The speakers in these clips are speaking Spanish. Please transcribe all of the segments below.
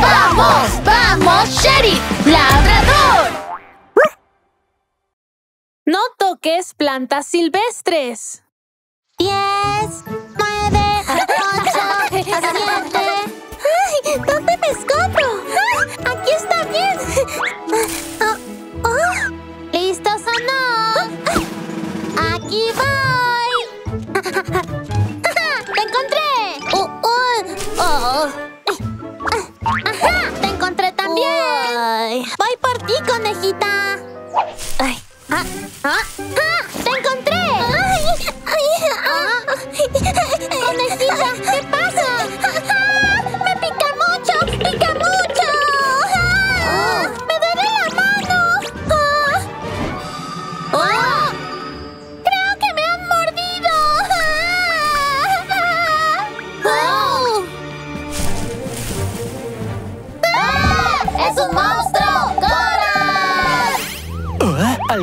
¡Vamos! ¡Vamos, Sheriff! ¡Labrador! No toques plantas silvestres. 10, por ti, conejita! ¡Ay! ¡Ah! ¡Ah! ¡Ah! ¡Te encontré! ¡Ay!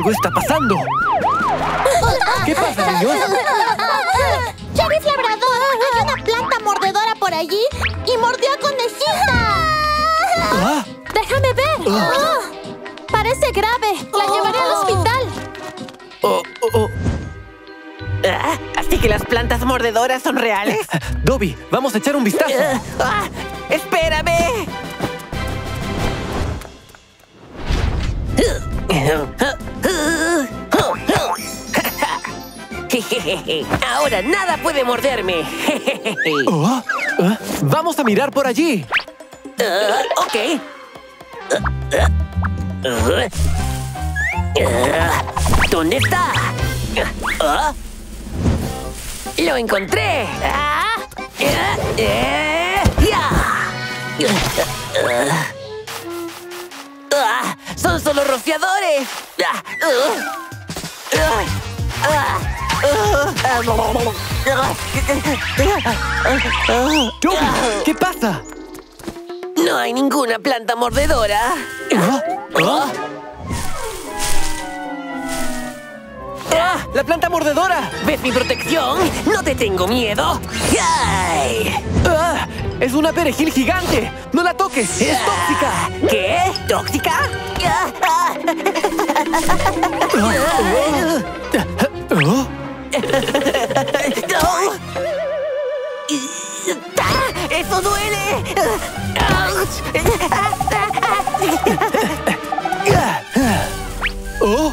Algo está pasando. ¿Qué pasa, niños? ¡Sheriff Labrador! Hay una planta mordedora por allí y mordió a Conejita. Ah, ¡Déjame ver! Ah. Oh, parece grave. La llevaré al hospital. oh, oh, oh. Ah, ¿Así que las plantas mordedoras son reales? Dobby, vamos a echar un vistazo. Ah, ah, Ahora nada puede morderme. Oh, ah, Vamos a mirar por allí. Ah, ok. Ah, ¿Dónde está? Ah, ¡Lo encontré! Ah. Ah, ¡Son solo rociadores! Ah, ah, ah, ah, ¿qué pasa? No hay ninguna planta mordedora. Ah, Ah, ¡Ah! ¡La planta mordedora! ¿Ves mi protección? ¡No te tengo miedo! ¡Ay! ¡Ah! ¡Es una perejil gigante! ¡No la toques! ¡Es tóxica! ¿Qué? ¿Tóxica? No. ¡Eso duele! oh.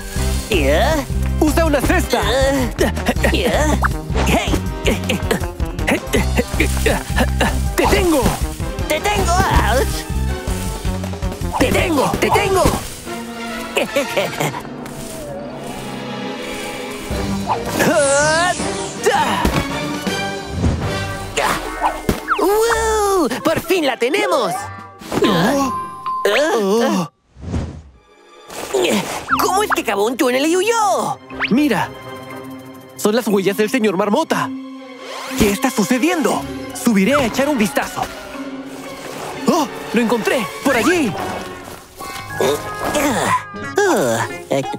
¡Usa una cesta! ¡Hey! ¡Te tengo! ¡Te tengo! ¡Te tengo! ¡Te tengo! ¡Ah! ¡Ah! ¡Por fin la tenemos! ¿Cómo es que acabó un túnel y huyó? ¡Mira! Son las huellas del señor Marmota. ¿Qué está sucediendo? Subiré a echar un vistazo. ¡Oh! ¡Lo encontré! ¡Por allí!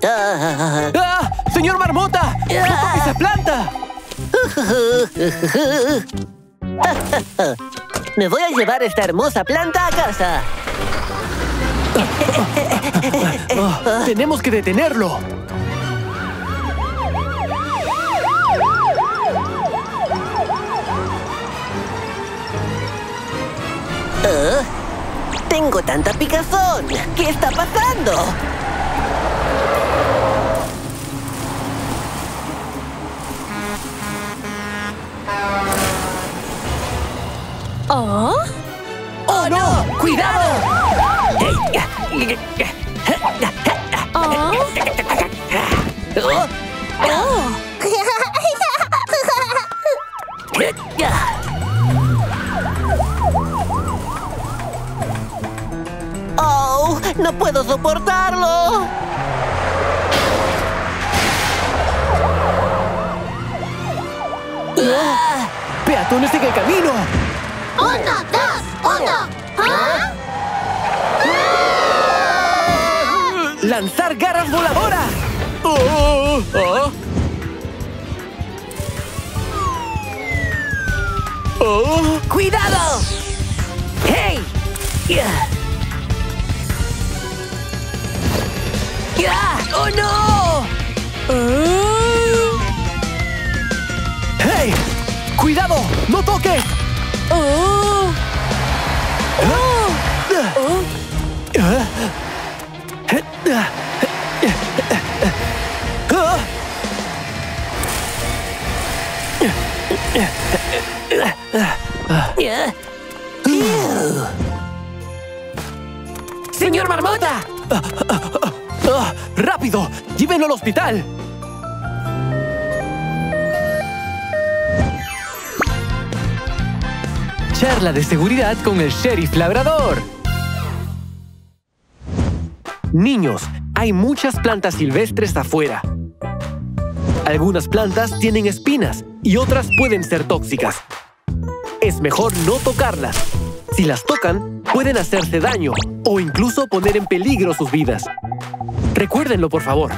¡Ah! ¡Señor Marmota! ¡No toque esa planta! Me voy a llevar esta hermosa planta a casa. ¡Tenemos que detenerlo! ¿Ah? Tengo tanta picazón. ¿Qué está pasando? ¿Oh? ¡Oh, no! ¡Cuidado! ¿Oh? Oh, ¡Oh! ¡No puedo soportarlo! Ah, ¡Peatones en el camino! ¡Uno, dos, uno! ¿Ah? ¡Lanzar garras voladoras! ¡Oh! ¡Oh! ¡Oh! ¡Cuidado! ¡Hey! Ya. Ya. ¡Oh, no! ¡Hey! ¡Cuidado! ¡No toques! ¡Señor Marmota! ¡Rápido! ¡Llévenlo al hospital! Charla de seguridad con el sheriff labrador. Niños, hay muchas plantas silvestres afuera. Algunas plantas tienen espinas y otras pueden ser tóxicas. Es mejor no tocarlas. Si las tocan, pueden hacerse daño o incluso poner en peligro sus vidas. Recuérdenlo, por favor.